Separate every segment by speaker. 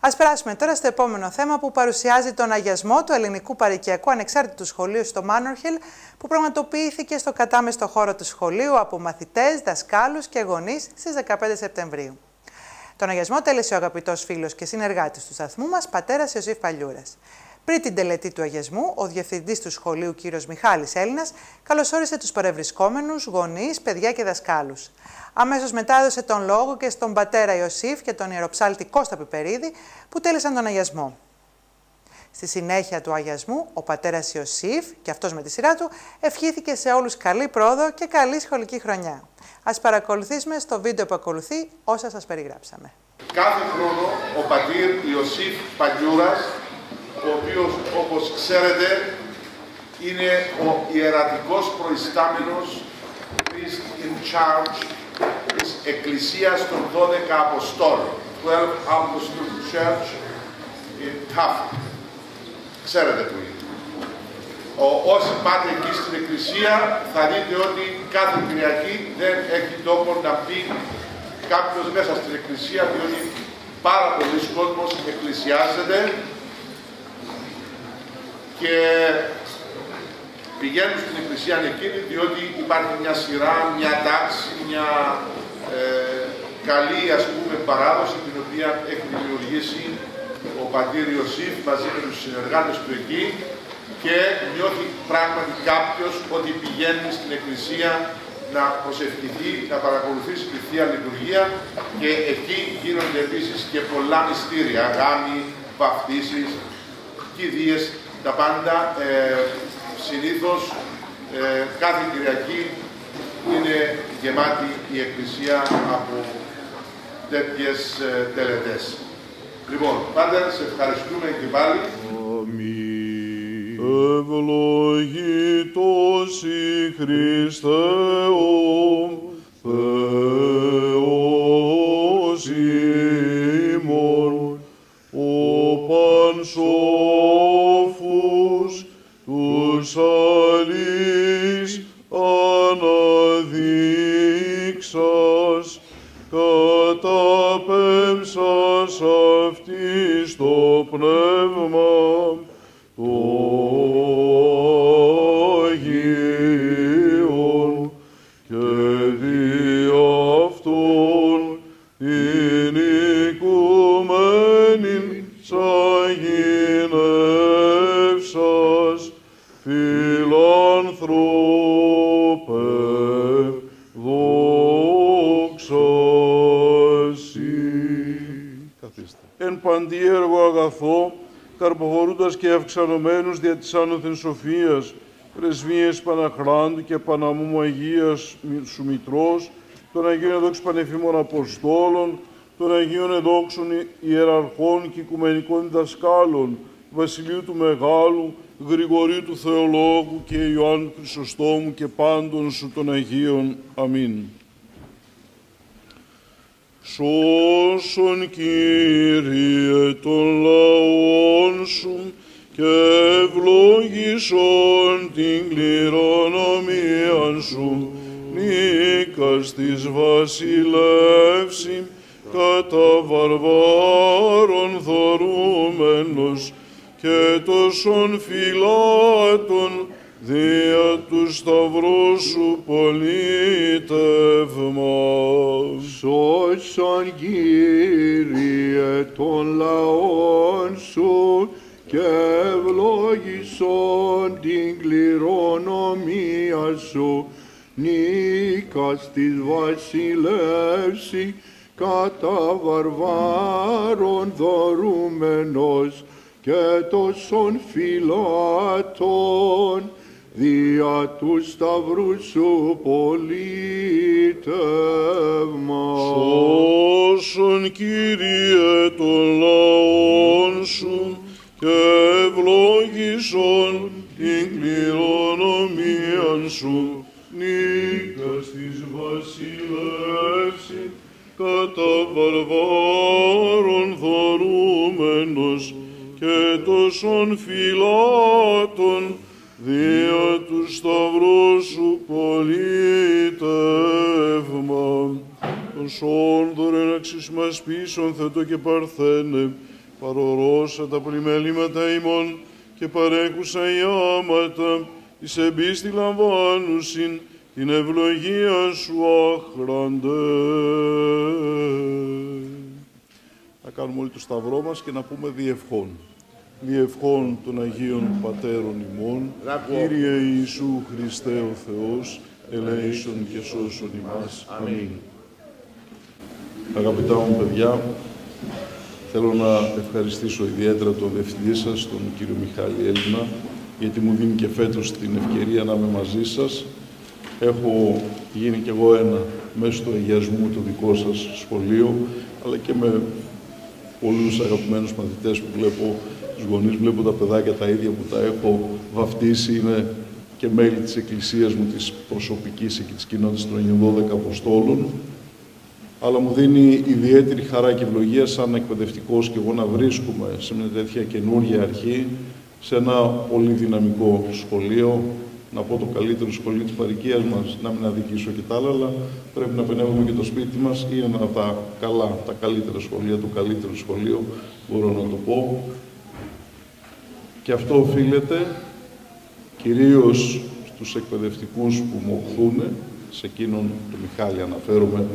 Speaker 1: Ας περάσουμε τώρα στο επόμενο θέμα που παρουσιάζει τον αγιασμό του Ελληνικού Παρικιακού Ανεξάρτητου Σχολείου στο Μάνορχελ που πραγματοποιήθηκε στο κατάμεστο χώρο του σχολείου από μαθητές, δασκάλους και γονείς στις 15 Σεπτεμβρίου. Τον αγιασμό τέλεσε ο αγαπητός φίλος και συνεργάτης του σταθμού μας, πατέρας Ιωσήφ Παλιούρας. Πριν την τελετή του αγιασμού, ο διευθυντής του σχολείου, κ. Μιχάλης Έλληνας, καλωσόρισε τους παρευρισκόμενους, γονείς, παιδιά και δασκάλους. Αμέσως μετά έδωσε τον λόγο και στον πατέρα Ιωσήφ και τον ιεροψάλτη Κώστα Πιπερίδη, που τέλεσαν τον αγιασμό. Στη συνέχεια του αγιασμού, ο πατέρας Ιωσήφ, και αυτός με τη σειρά του, ευχήθηκε σε όλους καλή πρόοδο και καλή σχολική χρονιά. Α παρακολουθήσουμε στο βίντεο που ακολουθεί όσα σας περιγράψαμε.
Speaker 2: Κάθε χρόνο ο πατήρ Ιωσήφ Παλιούρας ο οποίος όπως ξέρετε είναι ο ιερατικός προϊστάμενος priest in charge της Εκκλησίας των 12 Αποστόλων, 12 Apostolic Church in Taft. Ξέρετε που είναι. Ο, όσοι πάτε εκεί στην Εκκλησία θα δείτε ότι κάθε Κυριακή δεν έχει τόπο να πει κάποιος μέσα στην Εκκλησία διότι πάρα πολλοί κόσμος εκκλησιάζεται και πηγαίνουν στην εκκλησία εκείνη διότι υπάρχει μια σειρά, μια τάξη, μια ε, καλή ας πούμε παράδοση την οποία έχει δημιουργήσει ο πατήρ Ιωσήφ μαζί με τους συνεργάτες του εκεί και νιώθει πράγματι κάποιος ότι πηγαίνει στην εκκλησία να προσευχηθεί, να παρακολουθήσει τη Θεία Λειτουργία και εκεί γίνονται επίσης και πολλά μυστήρια, γάμοι, βαφτίσεις, κηδείες τα πάντα ε, συνήθως ε, κάθε Κυριακή είναι γεμάτη η Εκκλησία από τέτοιες ε, τελετές. Λοιπόν, πάντα σε ευχαριστούμε και πάλι.
Speaker 3: Ευλογητός η Χριστέ ο οικουμένην σαγηνεύσας φιλάνθρωπε δόξασι. Καθίστε. Εν παντιέργο αγαθό, καρποχωρούντας και αυξανωμένους δια της άνωθεν σοφίας, πρεσβείες Παναχράντου και Παναμούμου Αγίας σου Μητρός, των Αγίων Εδόξων Πανεφήμων Αποστόλων, των Αγίων Εδόξων Ιεραρχών και Οικουμενικών Διδασκάλων, Βασιλείου του Μεγάλου, Γρηγορίου του Θεολόγου και Ιωάννου Χρυσοστόμου και πάντων σου των Αγίων. Αμήν. Σώσον Κύριε των λαών σου και ευλόγησον την κληρονομία σου, νίκας της βασιλεύσης, κατά βαρβάρων θορούμενος και τόσων φυλάτων δια του σταυρού σου πολίτευμα.
Speaker 4: Σώσον Κύριε των λαών σου και ευλόγησον την κληρονομία σου νίκας της βασιλεύσης κατά βαρβάρων δωρούμενος και τόσων φυλάτων δια του σταυρού σου πολίτευμα.
Speaker 3: Σώσον Κύριε των λαών σου και ευλόγησον την κληρονομία σου νίκας της βασιλεύσης κατά βαρβάρων θορούμενος και τόσων φυλάτων δια του σταυρού σου πολίτευμα. Τον σόν δωρεάν αξίς μας πίσων θετό και παρθένε, παρορώσα τα πλημέληματα ημών και παρέχουσα οι άματα, εις εμπίστη λαμβάνουσιν την ευλογία σου άχραντε. Να κάνουμε όλοι το σταυρό μας και να πούμε διευχών. Διευχών των Αγίων Πατέρων ημών, Κύριε Ιησού Χριστέ ο Θεός, ελέησον και σώσον ημάς. Αμήν. Αγαπητά μου παιδιά, θέλω να ευχαριστήσω ιδιαίτερα τον διευθυντή σας, τον κύριο Μιχάλη Έλληνα, γιατί μου δίνει και φέτος την ευκαιρία να είμαι μαζί σας. Έχω γίνει κι εγώ ένα μέσω του αγιασμού το δικό σας σχολείο, αλλά και με πολλούς αγαπημένους μαθητές που βλέπω, τους γονείς, βλέπω τα παιδάκια τα ίδια που τα έχω βαφτίσει, είναι και μέλη της Εκκλησίας μου, της προσωπικής και της κοινότητας των 12 Αποστόλων. Αλλά μου δίνει ιδιαίτερη χαρά και ευλογία σαν εκπαιδευτικός και εγώ να βρίσκομαι σε μια τέτοια καινούργια αρχή, σε ένα πολύ δυναμικό σχολείο, να πω το καλύτερο σχολείο της παρικίας μας, να μην αδικήσω και τα άλλα, αλλά πρέπει να πενεύουμε και το σπίτι μας, είναι ένα από τα καλά, τα καλύτερα σχολεία, το καλύτερο σχολείο, μπορώ να το πω. Και αυτό οφείλεται κυρίως στους εκπαιδευτικούς που μοχθούν, σε εκείνον του Μιχάλη αναφέρομαι,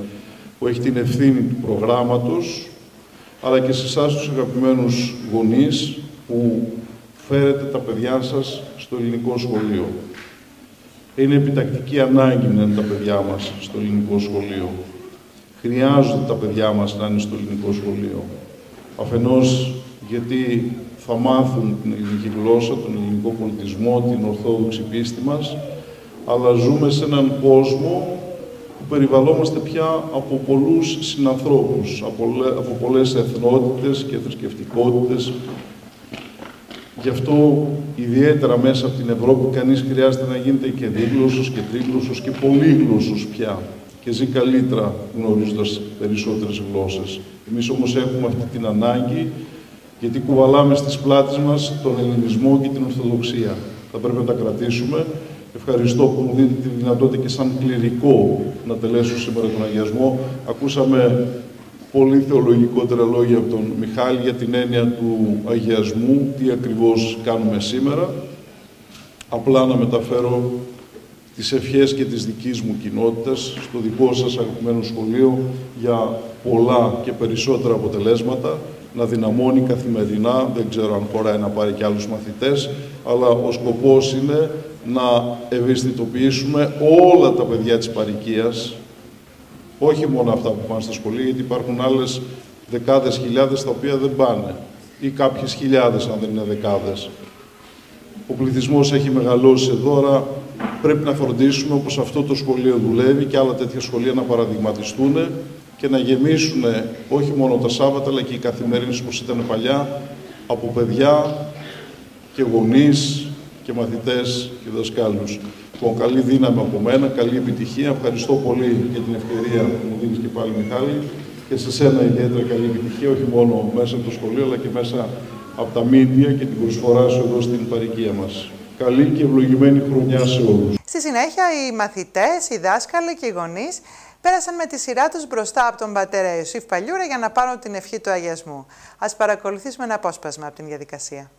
Speaker 3: που έχει την ευθύνη του προγράμματος, αλλά και σε εσάς τους αγαπημένους γονείς που φέρετε τα παιδιά σας στο ελληνικό σχολείο. Είναι επιτακτική ανάγκη να είναι τα παιδιά μας στο ελληνικό σχολείο. Χρειάζονται τα παιδιά μας να είναι στο ελληνικό σχολείο. Αφενός γιατί θα μάθουν την ελληνική γλώσσα, τον ελληνικό πολιτισμό, την ορθόδοξη πίστη μας, αλλά ζούμε σε έναν κόσμο που περιβαλλόμαστε πια από πολλούς συνανθρώπους, από, από πολλές εθνότητες και θρησκευτικότητες. Γι' αυτό ιδιαίτερα μέσα από την Ευρώπη κανείς χρειάζεται να γίνεται και δίγλωσσος και τρίγλωσσος και πολύγλωσσος πια και ζει καλύτερα γνωρίζοντας περισσότερες γλώσσες. Εμείς όμως έχουμε αυτή την ανάγκη γιατί κουβαλάμε στις πλάτες μας τον ελληνισμό και την ορθοδοξία. Θα πρέπει να τα κρατήσουμε Ευχαριστώ που μου δίνετε τη δυνατότητα και σαν κληρικό να τελέσω σήμερα τον αγιασμό. Ακούσαμε πολύ θεολογικότερα λόγια από τον Μιχάλη για την έννοια του αγιασμού, τι ακριβώς κάνουμε σήμερα. Απλά να μεταφέρω τις ευχές και της δικής μου κοινότητας στο δικό σας αγαπημένο σχολείο για πολλά και περισσότερα αποτελέσματα, να δυναμώνει καθημερινά, δεν ξέρω αν χωράει να πάρει και άλλους μαθητές, αλλά ο σκοπός είναι να ευαισθητοποιήσουμε όλα τα παιδιά της παρικίας, όχι μόνο αυτά που πάνε στα σχολεία, γιατί υπάρχουν άλλες δεκάδες χιλιάδες τα οποία δεν πάνε ή κάποιες χιλιάδες αν δεν είναι δεκάδες. Ο πληθυσμός έχει μεγαλώσει εδώ, άρα πρέπει να φροντίσουμε όπως αυτό το σχολείο δουλεύει και άλλα τέτοια σχολεία να παραδειγματιστούν και να γεμίσουν όχι μόνο τα Σάββατα αλλά και οι καθημερινές όπως ήταν παλιά από παιδιά και γονείς και μαθητές και δασκάλους. Λοιπόν, καλή δύναμη από μένα, καλή επιτυχία. Ευχαριστώ πολύ για την ευκαιρία που μου δίνεις και πάλι, Μιχάλη. Και σε σένα ιδιαίτερα καλή επιτυχία, όχι μόνο μέσα από το σχολείο, αλλά και μέσα από τα μίντια και την προσφορά σου εδώ στην παροικία μας. Καλή και ευλογημένη χρονιά σε όλους.
Speaker 1: Στη συνέχεια, οι μαθητές, οι δάσκαλοι και οι γονείς πέρασαν με τη σειρά τους μπροστά από τον πατέρα Ιωσήφ Παλιούρα για να πάρουν την ευχή του αγιασμού. Ας παρακολουθήσουμε ένα απόσπασμα από την διαδικασία.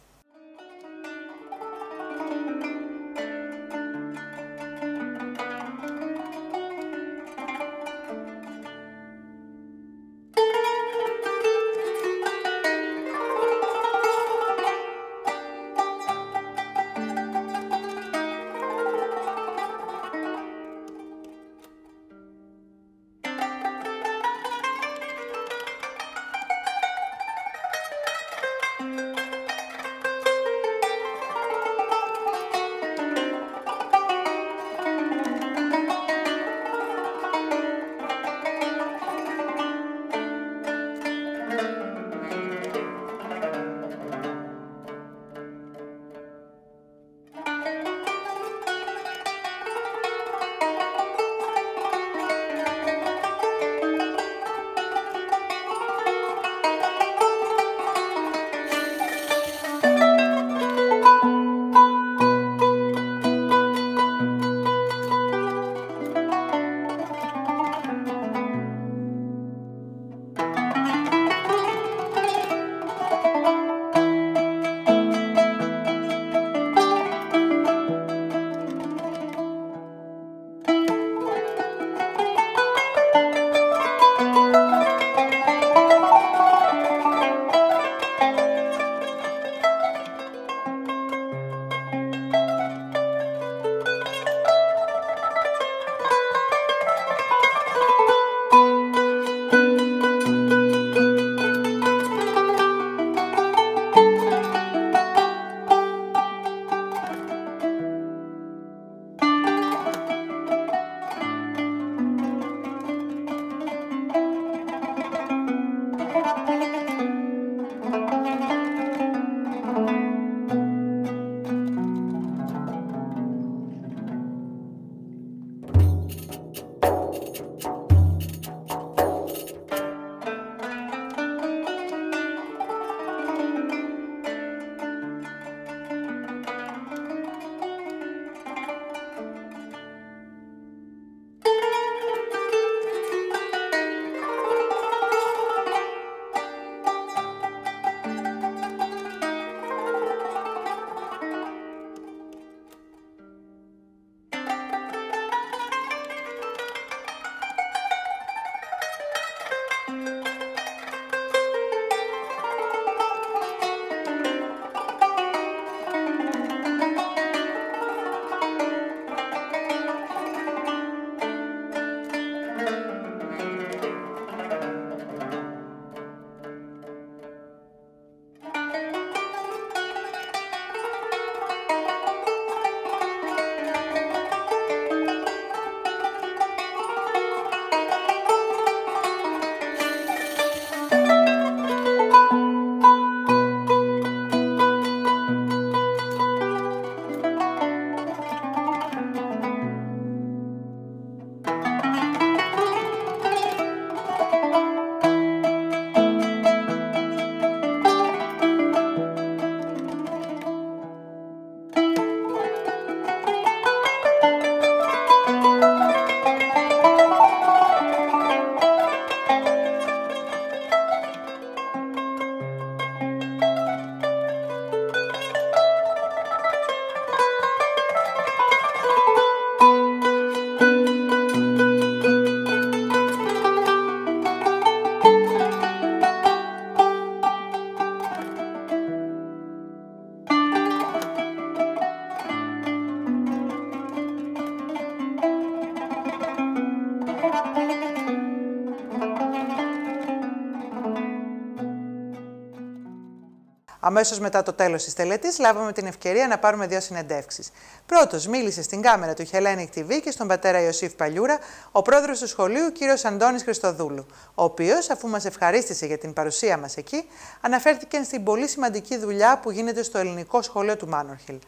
Speaker 1: Αμέσως μετά το τέλος της τελετής, λάβαμε την ευκαιρία να πάρουμε δύο συνεντεύξεις. Πρώτος, μίλησε στην κάμερα του Hellenic TV και στον πατέρα Ιωσήφ Παλιούρα, ο πρόεδρος του σχολείου, κ. Αντώνης Χριστοδούλου, ο οποίος, αφού μας ευχαρίστησε για την παρουσία μας εκεί, αναφέρθηκε στην πολύ σημαντική δουλειά που γίνεται στο ελληνικό σχολείο του Μάνορχιλ.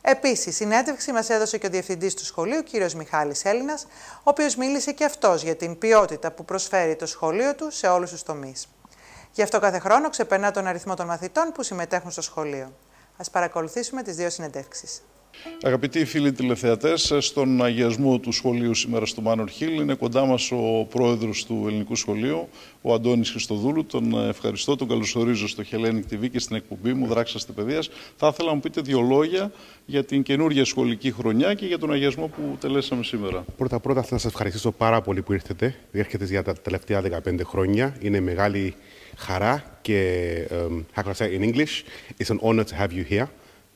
Speaker 1: Επίσης, συνέντευξη μας έδωσε και ο διευθυντής του σχολείου, κ. Μιχάλης Έλληνας, ο οποίος μίλησε και αυτός για την ποιότητα που προσφέρει το σχολείο του σε όλους τους τομείς. Γι' αυτό κάθε χρόνο ξεπερνά τον αριθμό των μαθητών που συμμετέχουν στο σχολείο. Α παρακολουθήσουμε τις δύο συνεντεύξεις.
Speaker 3: Αγαπητοί φίλοι τηλεθεατές, στον αγιασμό του σχολείου σήμερα στο Μάνορ Χίλ είναι κοντά μας ο πρόεδρος του Ελληνικού Σχολείου, ο Αντώνης Χριστοδούλου. Τον ευχαριστώ, τον καλωσορίζω στο Hellenic TV και στην εκπομπή μου Δράξαστε Παιδείας. Θα ήθελα να μου πείτε δύο λόγια για την καινούργια σχολική χρονιά και για τον αγιασμό που τελέσαμε σήμερα.
Speaker 5: Πρώτα-πρώτα, θα σας ευχαριστήσω πάρα πολύ που ήρθετε. Έρχεται για τα τελευταία 15 χρόνια. Είναι μεγάλη Hara, que um, say in English. It's an honor to have you here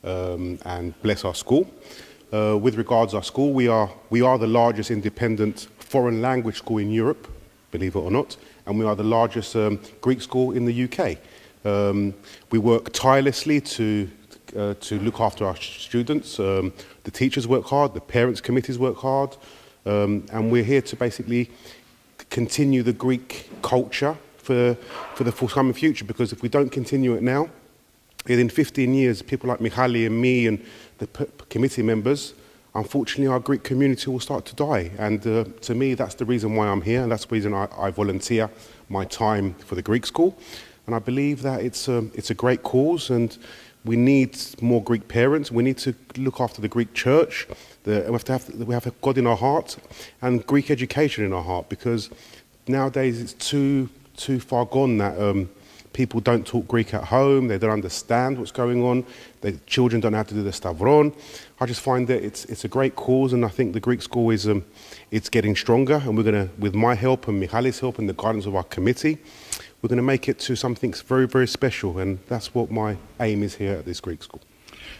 Speaker 5: um, and bless our school. Uh, with regards our school, we are, we are the largest independent foreign language school in Europe, believe it or not, and we are the largest um, Greek school in the UK. Um, we work tirelessly to, uh, to look after our students. Um, the teachers work hard, the parents' committees work hard, um, and we're here to basically continue the Greek culture for, for the forthcoming future because if we don't continue it now, within 15 years, people like Michali and me and the committee members, unfortunately, our Greek community will start to die. And uh, to me, that's the reason why I'm here, and that's the reason I, I, volunteer my time for the Greek school. And I believe that it's a, it's a great cause, and we need more Greek parents. We need to look after the Greek church. The, we, have to have, we have God in our heart and Greek education in our heart because nowadays it's too, too far gone that um, People don't talk Greek at home. They don't understand what's going on. The children don't know how to do the stavron. I just find that it's, it's a great cause, and I think the Greek school is um, it's getting stronger. And we're going to, with my help and Michali's help and the guidance of our committee, we're going to make it to something very, very special. And that's what my aim is here at this Greek school.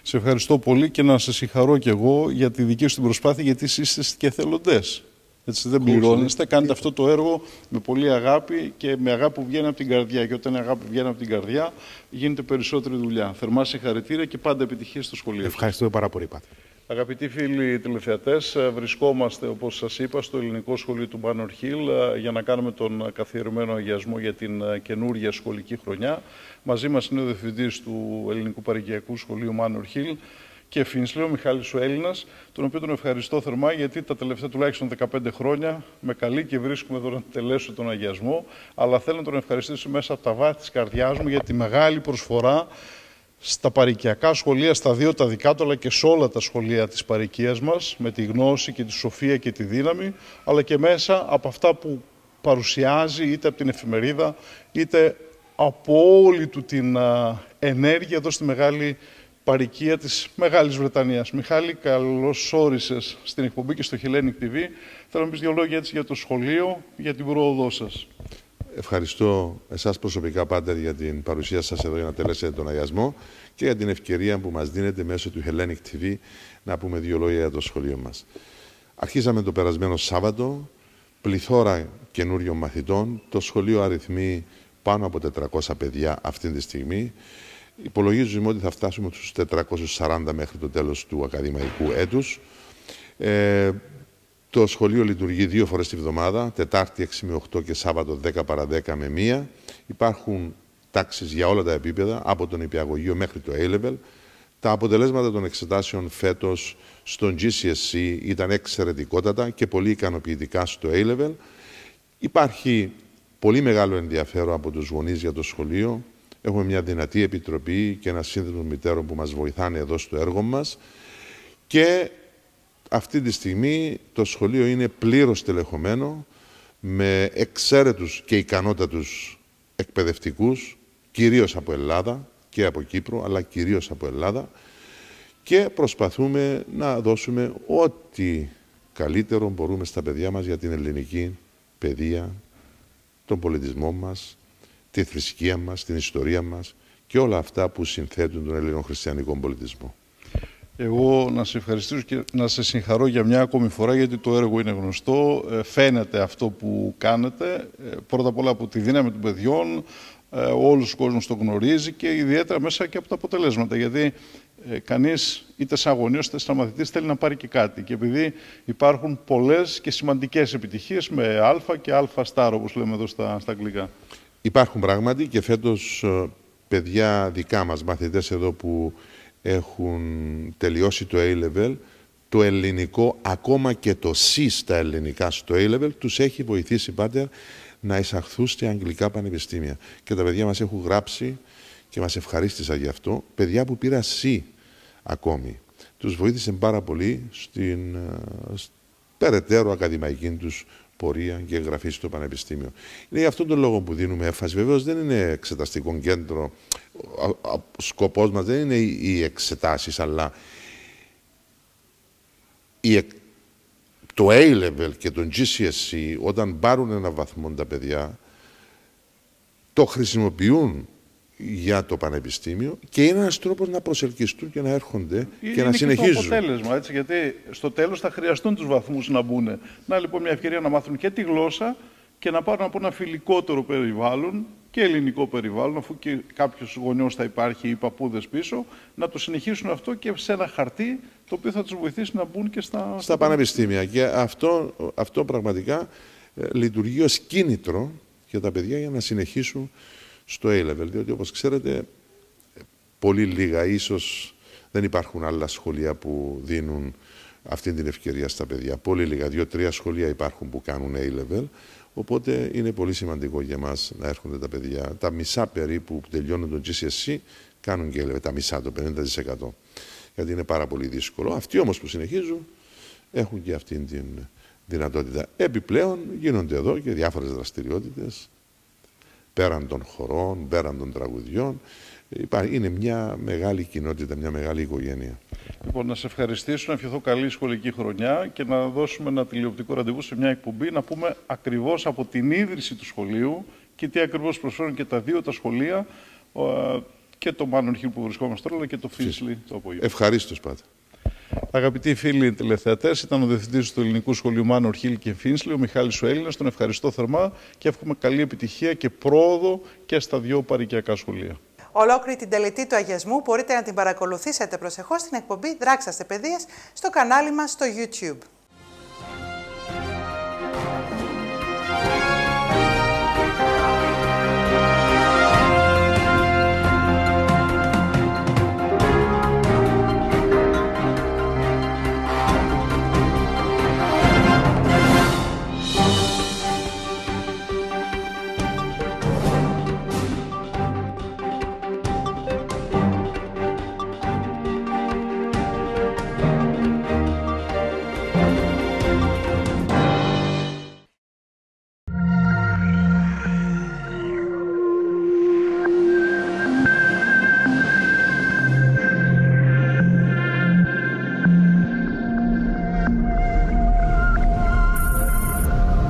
Speaker 3: Σε ευχαριστώ πολύ και να σας συγχαρώ και εγώ για τη δική σου προσπάθεια γιατί είστε και θελοντές. Έτσι, δεν πληρώνεστε, κάνετε αυτό το έργο με πολύ αγάπη και με αγάπη που βγαίνει από την καρδιά. Και όταν η αγάπη βγαίνει από την καρδιά, γίνεται περισσότερη δουλειά. Θερμά συγχαρητήρια και πάντα επιτυχία στο σχολείο.
Speaker 5: Ευχαριστούμε πάρα πολύ, Πάτε.
Speaker 3: Αγαπητοί φίλοι τηλεθεατές, βρισκόμαστε, όπως σας είπα, στο ελληνικό σχολείο του Banner Hill για να κάνουμε τον καθιερωμένο αγιασμό για την καινούργια σχολική χρονιά. Μαζί μας είναι ο διευθυντής του ελληνικού παρικιακού σχολείου Manor Hill, και Φίνσλε, ο Μιχάλης ο Έλληνας, τον οποίο τον ευχαριστώ θερμά γιατί τα τελευταία τουλάχιστον 15 χρόνια με καλεί και βρίσκουμε εδώ να τελέσω τον αγιασμό, αλλά θέλω να τον ευχαριστήσω μέσα από τα βάθη της καρδιάς μου για τη μεγάλη προσφορά στα παρικιακά σχολεία, στα δύο τα δικά του, αλλά και σε όλα τα σχολεία της παρικίας μας, με τη γνώση και τη σοφία και τη δύναμη, αλλά και μέσα από αυτά που παρουσιάζει είτε από την εφημερίδα, είτε από όλη του την ενέργεια εδώ στη μεγάλη παροικία της Μεγάλης Βρετανίας. Μιχάλη, καλώς όρισες στην εκπομπή και στο Hellenic TV. Θέλω να πεις δύο λόγια έτσι για το σχολείο, για την πρόοδό σας.
Speaker 2: Ευχαριστώ εσάς προσωπικά πάντα για την παρουσία σας εδώ για να τελέσετε τον αγιασμό και για την ευκαιρία που μας δίνετε μέσω του Hellenic TV να πούμε δύο λόγια για το σχολείο μας. Αρχίσαμε το περασμένο Σάββατο, πληθώρα καινούριων μαθητών. Το σχολείο αριθμεί πάνω από 400 παιδιά αυτή τη στιγμή. Υπολογίζουμε ότι θα φτάσουμε στους 440 μέχρι το τέλος του ακαδημαϊκού έτους. Ε, το σχολείο λειτουργεί δύο φορές τη βδομάδα, Τετάρτη 6 με 8 και Σάββατο 10 παρα 10 με 1. Υπάρχουν τάξεις για όλα τα επίπεδα, από τον υπηαγωγείο μέχρι το A-Level. Τα αποτελέσματα των εξετάσεων φέτος στον GCSE ήταν εξαιρετικότατα και πολύ ικανοποιητικά στο A-Level. Υπάρχει πολύ μεγάλο ενδιαφέρον από τους γονείς για το σχολείο. Έχουμε μια δυνατή επιτροπή και ένα σύνδεσμο μητέρων που μας βοηθάνε εδώ στο έργο μας. Και αυτή τη στιγμή το σχολείο είναι πλήρως τελεχωμένο με εξαίρετους και ικανότατους εκπαιδευτικούς, κυρίως από Ελλάδα και από Κύπρο, αλλά κυρίως από Ελλάδα και προσπαθούμε να δώσουμε ό,τι καλύτερο μπορούμε στα παιδιά μας για την ελληνική παιδεία, τον πολιτισμό μας, τη θρησκεία μας, την ιστορία μας και όλα αυτά που συνθέτουν τον ελληνοχριστιανικό πολιτισμό.
Speaker 3: Εγώ να σε ευχαριστήσω και να σε συγχαρώ για μια ακόμη φορά γιατί το έργο είναι γνωστό, ε, φαίνεται αυτό που κάνετε, ε, πρώτα απ' όλα από τη δύναμη των παιδιών, ε, όλος ο κόσμος το γνωρίζει και ιδιαίτερα μέσα και από τα αποτελέσματα. Γιατί ε, κανείς είτε σαν αγωνίος είτε σαν μαθητής θέλει να πάρει και κάτι. Και επειδή υπάρχουν πολλές και σημαντικές επιτυχίες με α και α στάρ όπως λέμε εδώ στα, στα αγγλικά.
Speaker 2: Υπάρχουν πράγματι και φέτος ε, παιδιά δικά μας μαθητές εδώ που έχουν τελειώσει το A-Level το ελληνικό, ακόμα και το C στα ελληνικά στο A-Level, τους έχει βοηθήσει πάτερ να εισαχθούν σε αγγλικά πανεπιστήμια. Και τα παιδιά μας έχουν γράψει και μας ευχαρίστησαν γι' αυτό. Παιδιά που πήρα C ακόμη. Τους βοήθησε πάρα πολύ στην uh, περαιτέρω ακαδημαϊκή τους πορεία και εγγραφή στο Πανεπιστήμιο. Είναι για αυτόν τον λόγο που δίνουμε έμφαση. Βεβαίως δεν είναι εξεταστικό κέντρο. Ο σκοπός μας δεν είναι οι εξετάσεις, αλλά το A-level και το GCSE, όταν πάρουν ένα βαθμό τα παιδιά, το χρησιμοποιούν για το πανεπιστήμιο και είναι ένας τρόπος να προσελκυστούν και να έρχονται και να συνεχίζουν. Είναι
Speaker 3: το αποτέλεσμα, έτσι, γιατί στο τέλος θα χρειαστούν τους βαθμούς να μπουν. Να λοιπόν μια ευκαιρία να μάθουν και τη γλώσσα και να πάρουν από ένα φιλικότερο περιβάλλον και ελληνικό περιβάλλον, αφού και κάποιος γονιός θα υπάρχει ή παππούδες πίσω, να το συνεχίσουν αυτό και σε ένα χαρτί το οποίο θα τους βοηθήσει να μπουν και στα,
Speaker 2: στα πανεπιστήμια. Και αυτό, αυτό πραγματικά ε, λειτουργεί ως κίνητρο για τα παιδιά για να συνεχίσουν στο A-level. Διότι όπως ξέρετε, πολύ λίγα ίσως δεν υπάρχουν άλλα σχολεία που δίνουν αυτή την ευκαιρία στα παιδιά. Πολύ λίγα, δύο-τρία σχολεία υπάρχουν που κάνουν A-level. Οπότε είναι πολύ σημαντικό για μας να έρχονται τα παιδιά. Τα μισά περίπου που τελειώνουν το GCSE κάνουν και τα μισά, το 50%. Γιατί είναι πάρα πολύ δύσκολο. Αυτοί όμως που συνεχίζουν έχουν και αυτή την δυνατότητα. Επιπλέον γίνονται εδώ και διάφορες δραστηριότητες πέραν των χωρών, πέραν των τραγουδιών. Είναι μια μεγάλη κοινότητα, μια μεγάλη οικογένεια.
Speaker 3: Λοιπόν, να σε ευχαριστήσω, να ευχηθώ καλή σχολική χρονιά και να δώσουμε ένα τηλεοπτικό ραντεβού σε μια εκπομπή να πούμε ακριβώς από την ίδρυση του σχολείου και τι ακριβώς προσφέρουν και τα δύο τα σχολεία και το Μάνον που βρισκόμαστε τώρα, αλλά και το Φίσλι το απόγευμα.
Speaker 2: Ευχαρίστως, Πάτε.
Speaker 3: Αγαπητοί φίλοι τηλεθεατές, ήταν ο διευθυντής του Ελληνικού Σχολείου Μάνορ Χίλ και Φίνσλι, ο Μιχάλης ο Έλληνας. Τον ευχαριστώ θερμά και εύχομαι καλή επιτυχία και πρόοδο και στα δύο παρικιακά σχολεία.
Speaker 1: Ολόκληρη την τελετή του αγιασμού μπορείτε να την παρακολουθήσετε προσεχώς στην εκπομπή Δράξαστε Παιδείας στο κανάλι μας στο YouTube.